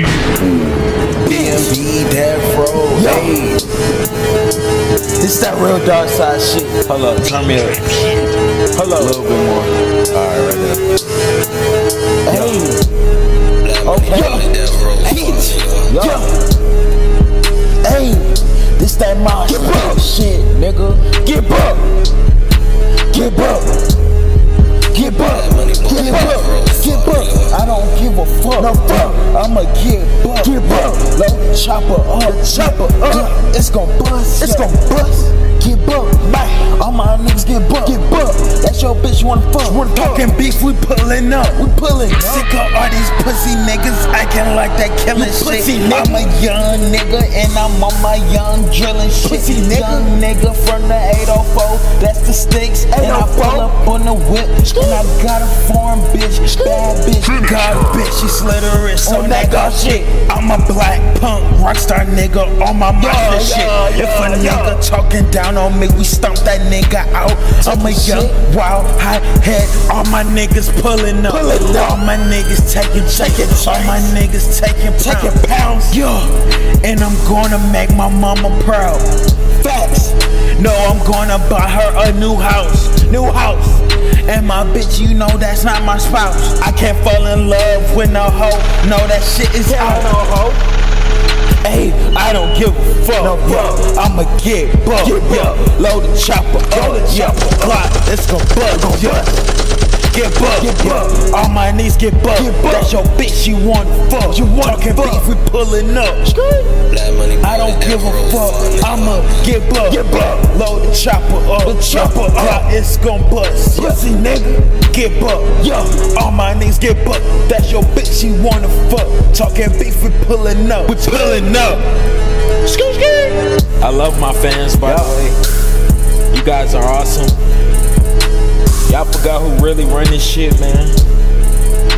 BMB, Death Row, hey. This that real dark side shit. Hold up, turn me up. Hold up A little bit more. Alright, right there. Hey. Okay. Yo. Yo. Hey. This that my shit, nigga. Get up. Get up. Get up. Get up. Get up. I don't give a fuck. No fuck. Chopper up. Chopper up. It's gon' bust. It's gon' bust. Get up. Bye. All my niggas get buck. Get buck. That's your bitch you wanna fuck. Wanna. Talking beef, we pulling up. We pulling. Sick of all these pussy niggas acting like that killing shit. pussy nigga. I'm a young nigga and I'm on my young drilling shit. Pussy nigga. Young nigga from the 804, that's the sticks. And I 804. pull oh up on the whip and I got a foreign bitch, bad bitch. God bitch, she slid her wrist on that god shit. I'm a black punk rockstar nigga on my monster shit. yeah, if a yeah. nigga talking down on me, we stomp that nigga out. I'm a young, wild, high head. All my niggas pulling up. Pulling up. All my niggas taking taking All my niggas taking Taking pounds. Yo, and I'm gonna make my mama proud. Facts. No, I'm gonna buy her a new house. New house. And my bitch, you know that's not my spouse. I can't fall in love with no hoe. No, that shit is out. Hey, I don't give a fuck. No yeah. I'ma get buck. Get yeah. Load the chopper Load the Yeah. chopper up. Clock, it's gon' buzz. Yeah. Get buck. Get buck. All my knees get buck. Get buck. That's your bitch, you want fuck. You want Talking fuck. beef, we pulling up. I don't give a fuck. I'ma get buck. Get buck. Load the chopper up. The chopper up. Clock, it's gon' bust. Yeah. Pussy nigga. Get buck. Yo. All my niggas get buck. That's your bitch, she wanna fuck. Talking beef, we pulling up. We pulling up. I love my fans, by the way. You guys are awesome. Y'all forgot who really run this shit, man.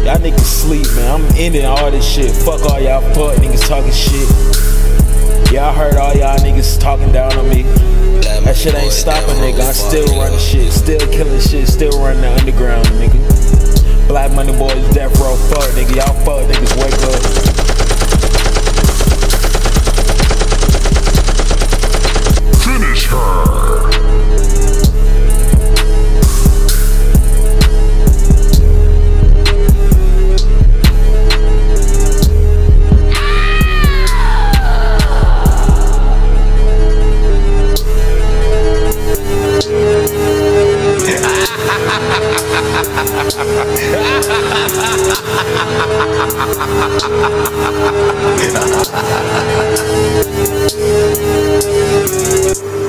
Y'all niggas sleep, man. I'm ending all this shit. Fuck all y'all fuck niggas talking shit. Y'all heard all y'all niggas talking down on me. That shit ain't stopping, nigga. I'm still running shit, still killing shit, still running the underground, nigga. Black Money Boys, Death Row, fuck, nigga. Y'all fuck niggas, wake Yeah.